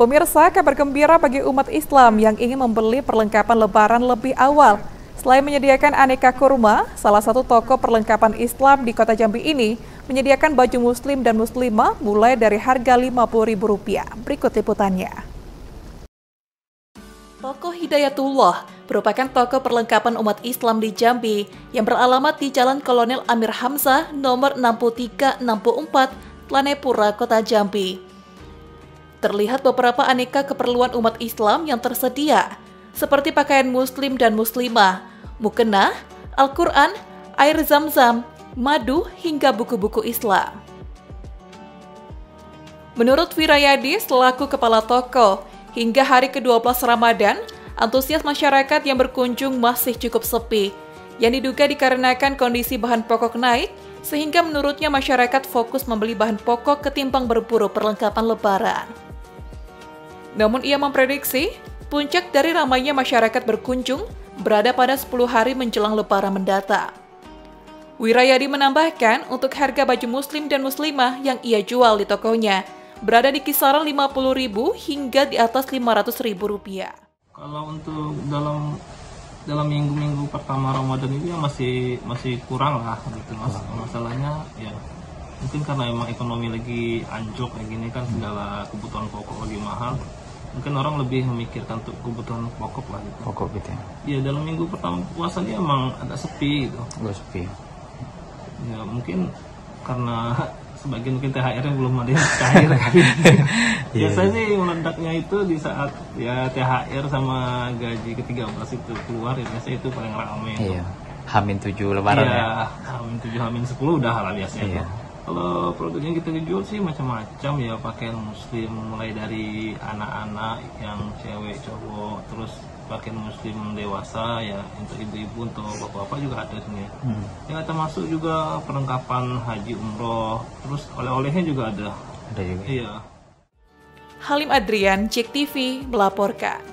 Pemirsa, kabar gembira bagi umat Islam yang ingin membeli perlengkapan lebaran lebih awal. Selain menyediakan aneka kurma, salah satu toko perlengkapan Islam di kota Jambi ini menyediakan baju muslim dan muslimah mulai dari harga Rp50.000. Berikut liputannya. Toko Hidayatullah merupakan toko perlengkapan umat Islam di Jambi yang beralamat di Jalan Kolonel Amir Hamzah nomor 6364, Planepura, Kota Jambi. Terlihat beberapa aneka keperluan umat Islam yang tersedia, seperti pakaian muslim dan muslimah, mukena, Al-Quran, air zam-zam, madu, hingga buku-buku Islam. Menurut Wirayadi selaku kepala toko, hingga hari ke-12 Ramadan, antusias masyarakat yang berkunjung masih cukup sepi, yang diduga dikarenakan kondisi bahan pokok naik, sehingga menurutnya masyarakat fokus membeli bahan pokok ketimbang berburu perlengkapan lebaran. Namun ia memprediksi, puncak dari ramainya masyarakat berkunjung berada pada 10 hari menjelang lebaran mendatang. Wirayadi menambahkan untuk harga baju muslim dan muslimah yang ia jual di tokonya berada di kisaran Rp50.000 hingga di atas Rp500.000 rupiah. Kalau untuk dalam dalam minggu-minggu pertama Ramadan ini ya masih masih kurang lah gitu mas. Masalahnya ya mungkin karena emang ekonomi lagi anjlok kayak gini kan segala kebutuhan pokok lagi mahal mungkin orang lebih memikirkan untuk kebutuhan pokok lah gitu. Pokok gitu ya. Iya dalam minggu pertama puasa ini emang agak sepi gitu. Agak sepi. Ya mungkin karena sebagian mungkin THR-nya belum ada yang cair kali. Iya, Biasanya sih meledaknya itu di saat ya THR sama gaji ke-13 itu keluar ya biasanya itu paling ramai. Iya. Hamin tujuh lebaran Iya, ya. Hamin 7 Hamin 10 udah lah biasanya. Iya. tuh. Kalau produk yang kita jual sih macam-macam ya pakaian muslim mulai dari anak-anak yang cewek cowok terus pakaian muslim dewasa ya untuk ibu-ibu untuk bapak-bapak juga ada sini. Hmm. Yang termasuk juga perlengkapan haji umroh terus oleh-olehnya juga ada. Ada juga. Iya. Halim Adrian, Cek TV, melaporkan.